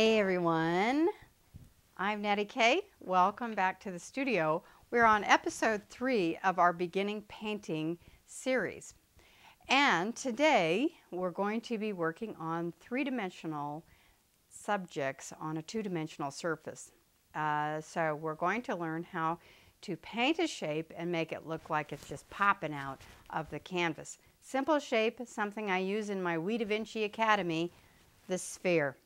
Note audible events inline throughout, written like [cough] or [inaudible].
Hey everyone, I'm Nettie Kaye. Welcome back to the studio. We're on episode three of our beginning painting series. And today we're going to be working on three-dimensional subjects on a two-dimensional surface. Uh, so we're going to learn how to paint a shape and make it look like it's just popping out of the canvas. Simple shape, something I use in my We Da Vinci Academy, the sphere.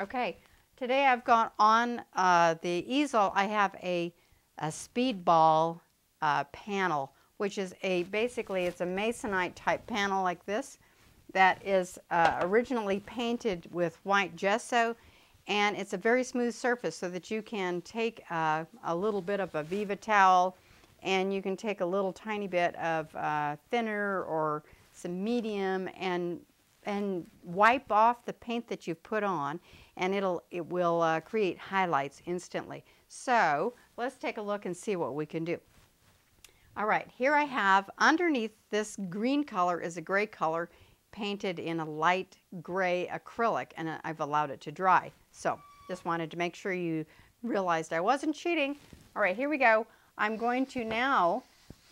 Okay, today I've got on uh, the easel, I have a, a speedball uh, panel, which is a, basically it's a masonite type panel like this that is uh, originally painted with white gesso and it's a very smooth surface so that you can take uh, a little bit of a Viva towel and you can take a little tiny bit of uh, thinner or some medium and and wipe off the paint that you've put on and it'll it will uh, create highlights instantly. So let's take a look and see what we can do. All right, here I have underneath this green color is a gray color painted in a light gray acrylic and I've allowed it to dry. So just wanted to make sure you realized I wasn't cheating. All right, here we go. I'm going to now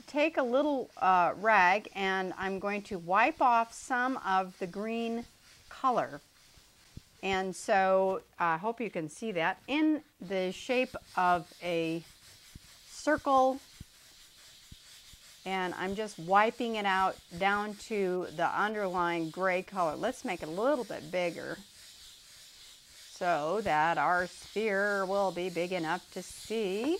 take a little uh, rag and I'm going to wipe off some of the green color. And so I hope you can see that in the shape of a circle and I'm just wiping it out down to the underlying gray color. Let's make it a little bit bigger so that our sphere will be big enough to see.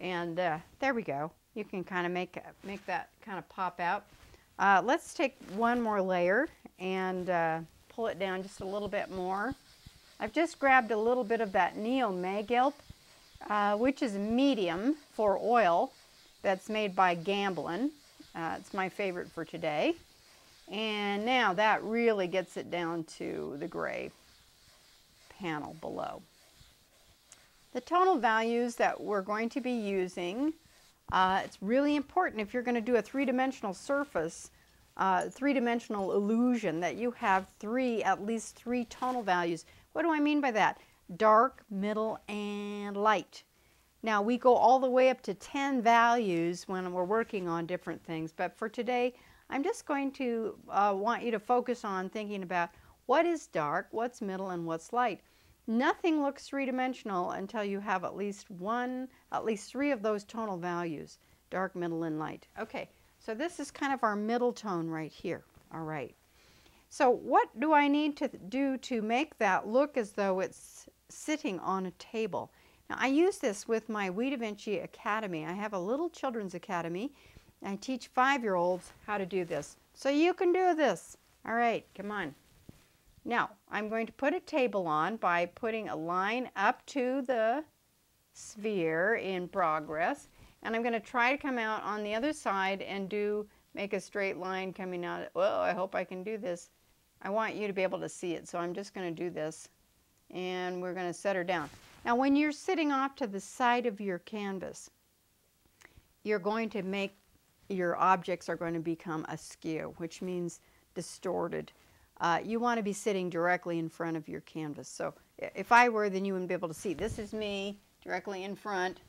And uh, there we go. You can kind of make, make that kind of pop out. Uh, let's take one more layer and uh, pull it down just a little bit more. I've just grabbed a little bit of that Neo Megilp, uh, which is medium for oil that's made by Gamblin. Uh, it's my favorite for today. And now that really gets it down to the gray panel below. The tonal values that we're going to be using, uh, it's really important if you're going to do a three-dimensional surface, uh, three-dimensional illusion, that you have three, at least three tonal values. What do I mean by that? Dark, middle, and light. Now we go all the way up to 10 values when we're working on different things, but for today I'm just going to uh, want you to focus on thinking about what is dark, what's middle, and what's light. Nothing looks three-dimensional until you have at least one, at least three of those tonal values, dark, middle, and light. Okay, so this is kind of our middle tone right here. All right. So what do I need to do to make that look as though it's sitting on a table? Now I use this with my We Da Vinci Academy. I have a little children's academy. I teach five-year-olds how to do this. So you can do this. All right, come on. Now, I'm going to put a table on by putting a line up to the sphere in progress. And I'm going to try to come out on the other side and do make a straight line coming out. Well, I hope I can do this. I want you to be able to see it, so I'm just going to do this. And we're going to set her down. Now when you're sitting off to the side of your canvas, you're going to make your objects are going to become askew, which means distorted. Uh, you want to be sitting directly in front of your canvas. So if I were, then you wouldn't be able to see. This is me directly in front.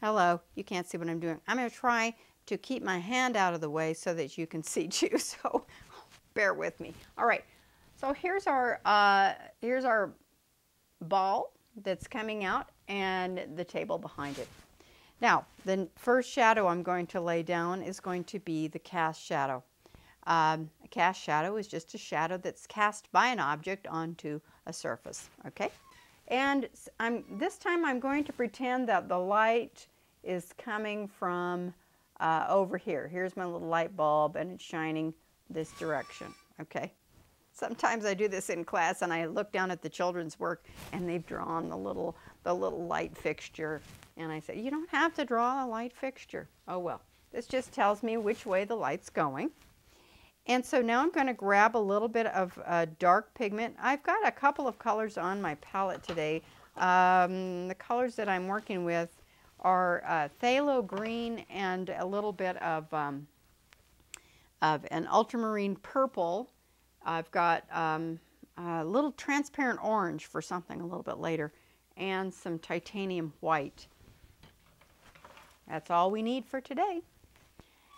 Hello, you can't see what I'm doing. I'm going to try to keep my hand out of the way so that you can [laughs] see too. So [laughs] bear with me. All right. So here's our uh, here's our ball that's coming out and the table behind it. Now, the first shadow I'm going to lay down is going to be the cast shadow. Um, cast shadow is just a shadow that's cast by an object onto a surface, okay? And I'm, this time I'm going to pretend that the light is coming from uh, over here. Here's my little light bulb and it's shining this direction, okay? Sometimes I do this in class and I look down at the children's work and they've drawn the little, the little light fixture. And I say, you don't have to draw a light fixture. Oh well, this just tells me which way the light's going. And so now I'm going to grab a little bit of uh, dark pigment. I've got a couple of colors on my palette today. Um, the colors that I'm working with are uh, phthalo green and a little bit of, um, of an ultramarine purple I've got um, a little transparent orange for something a little bit later, and some titanium white. That's all we need for today.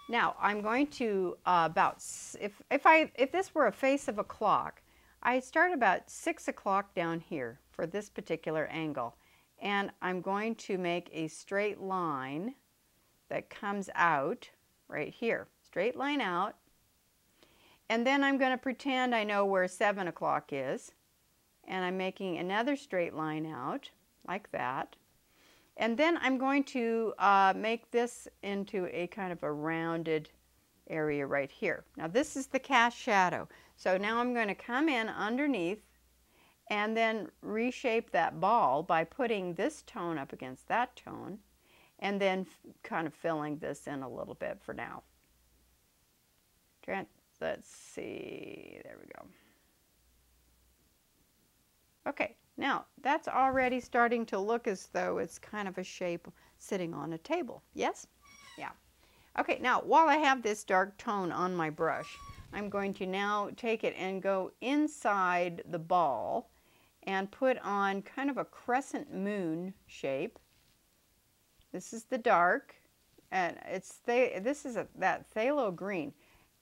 Now I'm going to uh, about if if I if this were a face of a clock, I start about six o'clock down here for this particular angle, and I'm going to make a straight line that comes out right here, straight line out, and then I'm going to pretend I know where seven o'clock is, and I'm making another straight line out like that. And then I'm going to uh, make this into a kind of a rounded area right here. Now this is the cast shadow. So now I'm going to come in underneath and then reshape that ball by putting this tone up against that tone and then kind of filling this in a little bit for now. Let's see, there we go. Okay, now, that's already starting to look as though it's kind of a shape sitting on a table. Yes? Yeah. Okay, now while I have this dark tone on my brush, I'm going to now take it and go inside the ball and put on kind of a crescent moon shape. This is the dark, and it's this is a, that phthalo green.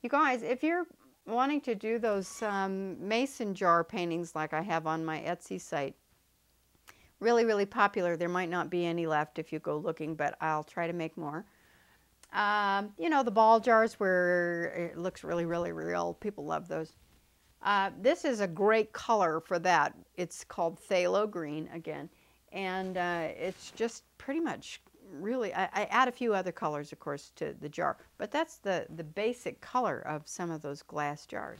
You guys, if you're wanting to do those um, mason jar paintings like I have on my Etsy site. Really, really popular. There might not be any left if you go looking, but I'll try to make more. Um, you know, the ball jars where it looks really, really real. People love those. Uh, this is a great color for that. It's called phthalo green again. And uh, it's just pretty much really, I, I, add a few other colors, of course, to the jar, but that's the, the basic color of some of those glass jars.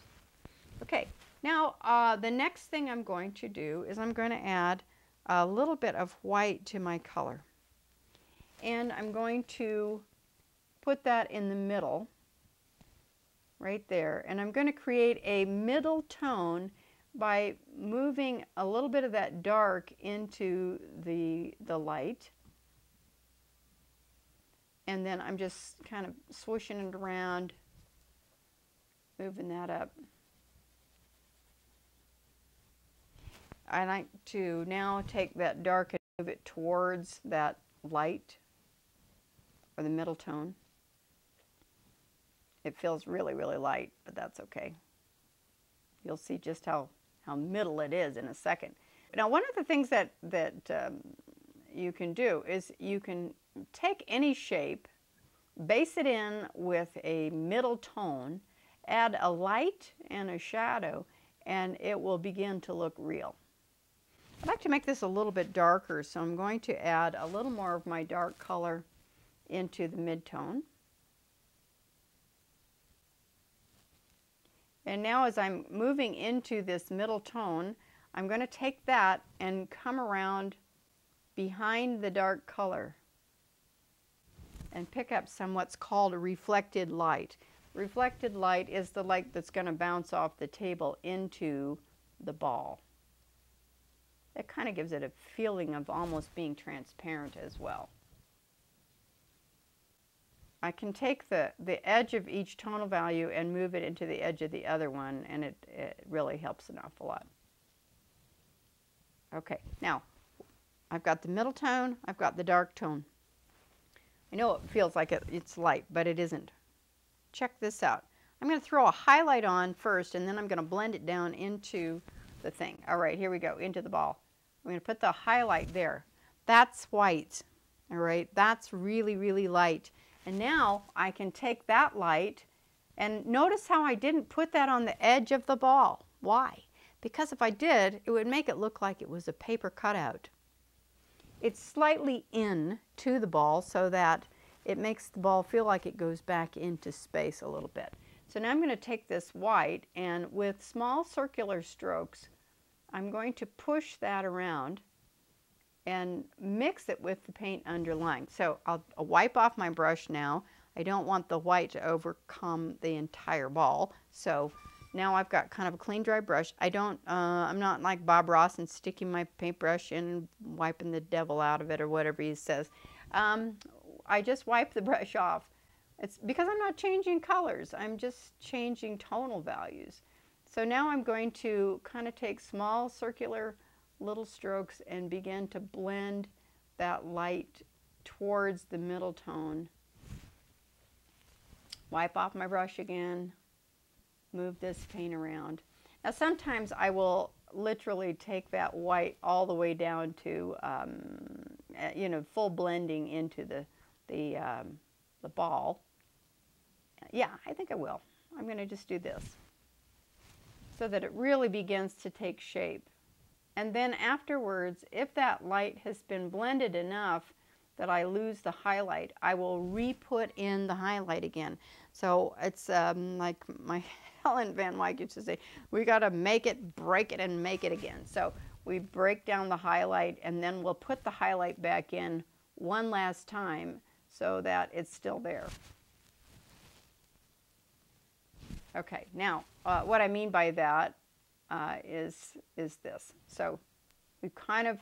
Okay, now uh, the next thing I'm going to do is I'm going to add a little bit of white to my color. And I'm going to put that in the middle, right there. And I'm going to create a middle tone by moving a little bit of that dark into the, the light and then I'm just kind of swishing it around, moving that up. I like to now take that dark and move it towards that light or the middle tone. It feels really, really light, but that's okay. You'll see just how, how middle it is in a second. Now, one of the things that, that um, you can do is you can take any shape, base it in with a middle tone, add a light and a shadow, and it will begin to look real. I'd like to make this a little bit darker, so I'm going to add a little more of my dark color into the mid-tone. And now as I'm moving into this middle tone, I'm going to take that and come around behind the dark color and pick up some what's called a reflected light. Reflected light is the light that's going to bounce off the table into the ball. It kind of gives it a feeling of almost being transparent as well. I can take the, the edge of each tonal value and move it into the edge of the other one and it, it really helps an awful lot. Okay, now I've got the middle tone, I've got the dark tone. I know it feels like it, it's light, but it isn't. Check this out. I'm going to throw a highlight on first, and then I'm going to blend it down into the thing. All right, here we go, into the ball. I'm going to put the highlight there. That's white, all right? That's really, really light. And now I can take that light, and notice how I didn't put that on the edge of the ball. Why? Because if I did, it would make it look like it was a paper cutout. It's slightly in to the ball so that it makes the ball feel like it goes back into space a little bit. So now I'm going to take this white and with small circular strokes, I'm going to push that around and mix it with the paint underlying. So I'll, I'll, wipe off my brush now. I don't want the white to overcome the entire ball. So now I've got kind of a clean dry brush. I don't, uh, I'm not like Bob Ross and sticking my paintbrush in and wiping the devil out of it or whatever he says. Um, I just wipe the [laughs] brush off. It's because I'm not changing colors. I'm just changing tonal values. So now I'm going to kind of take small circular little strokes and begin to blend that light towards the middle tone. Wipe off my brush again, move this paint around. Now sometimes I will literally take that white all the way down to, um, eh, you know, full blending into the, the, um, the ball. Yeah, I think I will. I'm going to just do this so that it really begins to take shape. And then afterwards, if that light has been blended enough that I lose the highlight, I will re-put in the highlight again. So it's um, like my Helen Van Wyk used to say, we got to make it, break it, and make it again. So we break down the highlight, and then we'll put the highlight back in one last time so that it's still there. Okay, now uh, what I mean by that uh, is, is this. So we've kind of,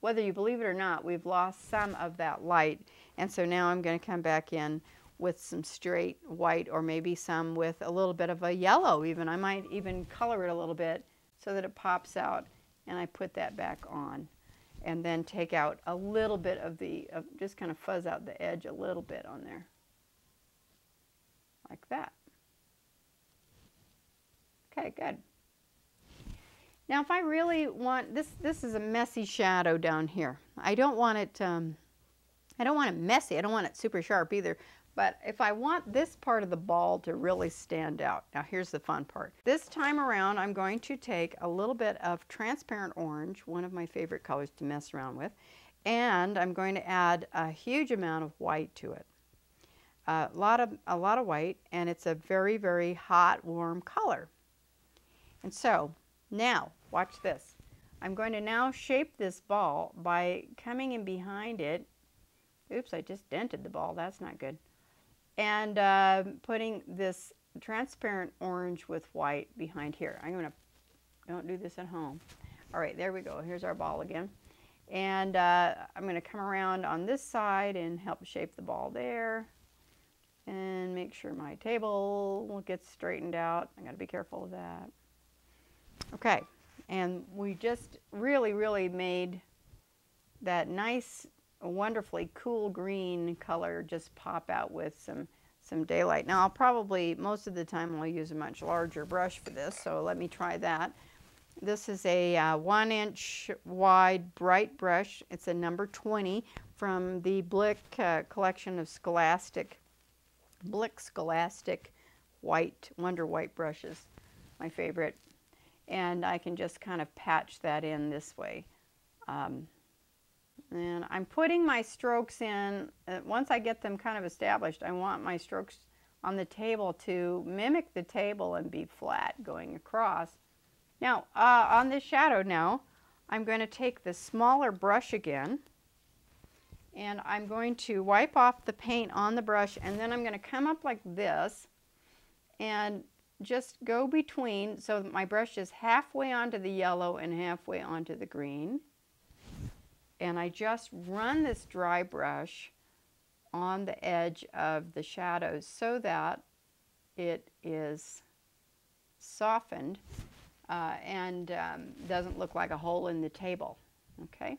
whether you believe it or not, we've lost some of that light. And so now I'm going to come back in with some straight white or maybe some with a little bit of a yellow even. I might even color it a little bit so that it pops out and I put that back on and then take out a little bit of the, of just kind of fuzz out the edge a little bit on there like that. Okay, good. Now if I really want, this, this is a messy shadow down here. I don't want it, um, I don't want it messy. I don't want it super sharp either. But if I want this part of the ball to really stand out, now here's the fun part. This time around, I'm going to take a little bit of transparent orange, one of my favorite colors to mess around with, and I'm going to add a huge amount of white to it. A lot of, a lot of white, and it's a very, very hot, warm color. And so, now, watch this. I'm going to now shape this ball by coming in behind it. Oops, I just dented the ball. That's not good and uh, putting this transparent orange with white behind here. I'm going to, don't do this at home. All right, there we go. Here's our ball again. And uh, I'm going to come around on this side and help shape the ball there. And make sure my table gets straightened out. I got to be careful of that. Okay, and we just really, really made that nice a wonderfully cool green color just pop out with some some daylight. Now I'll probably, most of the time I'll use a much larger brush for this, so let me try that. This is a uh, one inch wide bright brush. It's a number 20 from the Blick uh, collection of Scholastic, Blick Scholastic white, Wonder White brushes, my favorite. And I can just kind of patch that in this way. Um, and I'm putting my strokes in, uh, once I get them kind of established, I want my strokes on the table to mimic the table and be flat going across. Now, uh, on this shadow now, I'm going to take the smaller brush again, and I'm going to wipe off the paint on the brush, and then I'm going to come up like this, and just go between, so my brush is halfway onto the yellow and halfway onto the green and I just run this dry brush on the edge of the shadows so that it is softened uh, and um, doesn't look like a hole in the table. Okay.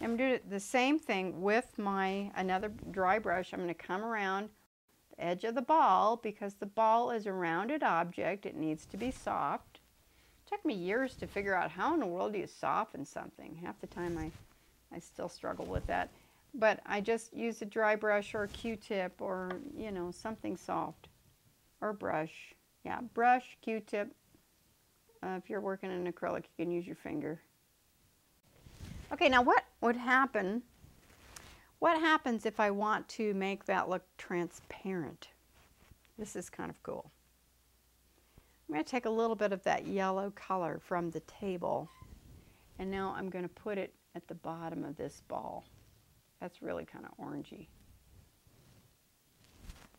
I'm going to do the same thing with my another dry brush. I'm going to come around the edge of the ball because the ball is a rounded object. It needs to be soft. It took me years to figure out how in the world do you soften something. Half the time I I still struggle with that. But I just use a dry brush or a Q-tip or, you know, something soft. Or brush. Yeah, brush, Q-tip. Uh, if you're working in acrylic, you can use your finger. Okay, now what would happen, what happens if I want to make that look transparent? This is kind of cool. I'm going to take a little bit of that yellow color from the table and now I'm going to put it at the bottom of this ball. That's really kind of orangey.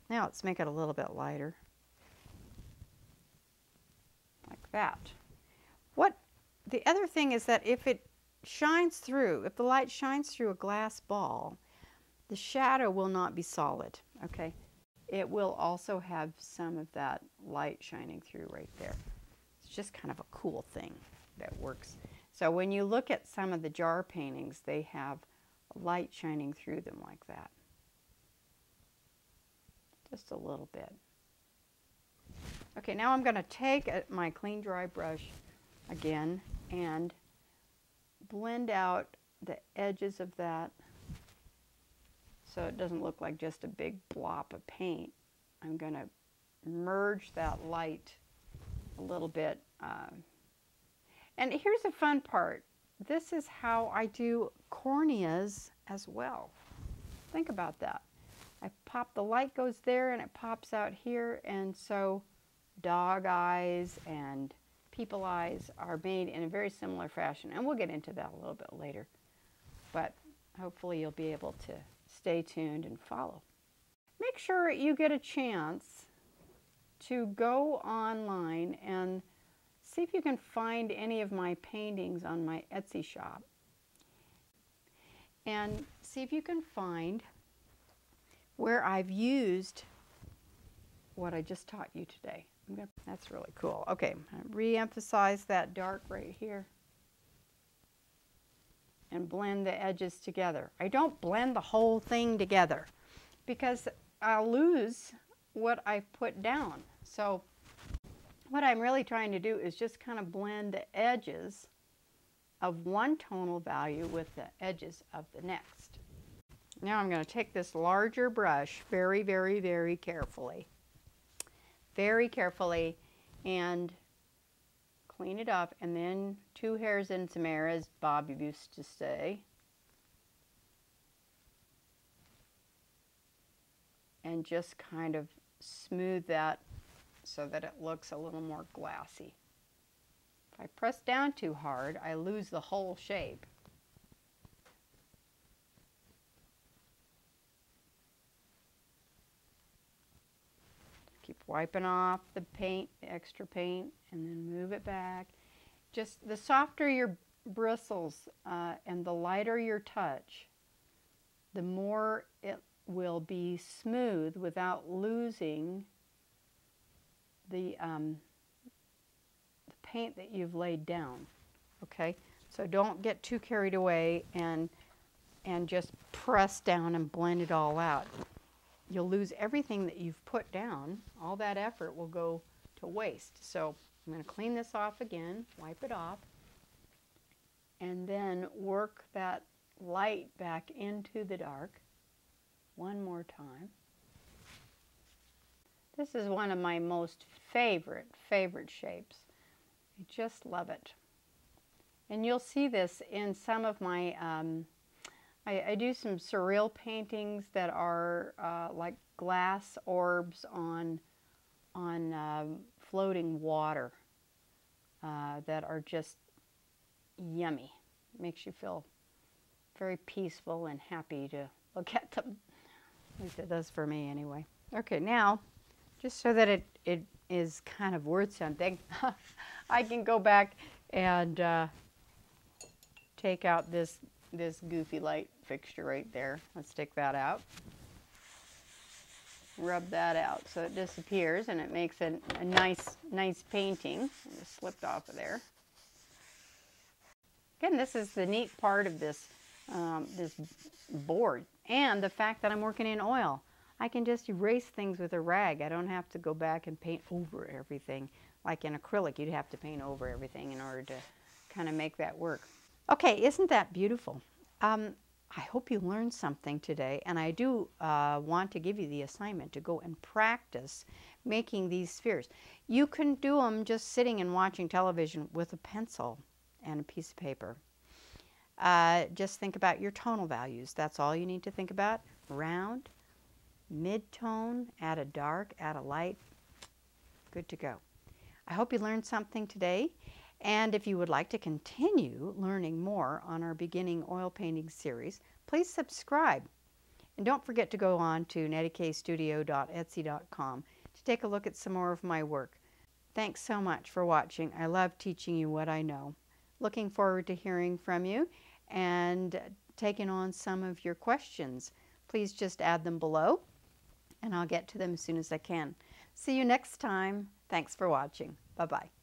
Now let's make it a little bit lighter. Like that. What the other thing is that if it shines through, if the light shines through a glass ball, the shadow will not be solid, okay? It will also have some of that light shining through right there. It's just kind of a cool thing that works. So when you look at some of the jar paintings, they have light shining through them like that. Just a little bit. Okay, now I'm going to take my clean dry brush again and blend out the edges of that so it doesn't look like just a big blob of paint. I'm going to merge that light a little bit. Uh, and here's the fun part. This is how I do corneas as well. Think about that. I pop, the light goes there and it pops out here. And so dog eyes and people eyes are made in a very similar fashion. And we'll get into that a little bit later. But hopefully you'll be able to stay tuned and follow. Make sure you get a chance to go online and see if you can find any of my paintings on my Etsy shop. And see if you can find where I've used what I just taught you today. Gonna, that's really cool. Okay, re-emphasize that dark right here and blend the edges together. I don't blend the whole thing together because I'll lose what I've put down. So what I'm really trying to do is just kind of blend the edges of one tonal value with the edges of the next. Now I'm going to take this larger brush very, very, very carefully, very carefully, and clean it up, and then two hairs in some air, as Bob used to say. And just kind of smooth that so that it looks a little more glassy. If I press down too hard, I lose the whole shape. Keep wiping off the paint, the extra paint, and then move it back. Just the softer your bristles uh, and the lighter your touch, the more it will be smooth without losing the, um, the paint that you've laid down. Okay, so don't get too carried away and and just press down and blend it all out you'll lose everything that you've put down. All that effort will go to waste. So I'm going to clean this off again, wipe it off, and then work that light back into the dark one more time. This is one of my most favorite, favorite shapes. I just love it. And you'll see this in some of my um, I, I do some surreal paintings that are uh, like glass orbs on, on uh, floating water uh, that are just yummy. Makes you feel very peaceful and happy to look at them. At least it does for me anyway. Okay, now, just so that it, it is kind of worth something, [laughs] I can go back and uh, take out this this goofy light fixture right there. Let's take that out. Rub that out so it disappears and it makes a, a nice, nice painting. It just slipped off of there. Again, this is the neat part of this, um, this board and the fact that I'm working in oil. I can just erase things with a rag. I don't have to go back and paint over everything. Like in acrylic, you'd have to paint over everything in order to kind of make that work. Okay, isn't that beautiful? Um, I hope you learned something today, and I do uh, want to give you the assignment to go and practice making these spheres. You can do them just sitting and watching television with a pencil and a piece of paper. Uh, just think about your tonal values. That's all you need to think about. Round, mid-tone, add a dark, add a light. Good to go. I hope you learned something today. And if you would like to continue learning more on our beginning oil painting series, please subscribe. And don't forget to go on to nettiekstudio.etsy.com to take a look at some more of my work. Thanks so much for watching. I love teaching you what I know. Looking forward to hearing from you and taking on some of your questions. Please just add them below and I'll get to them as soon as I can. See you next time. Thanks for watching. Bye-bye.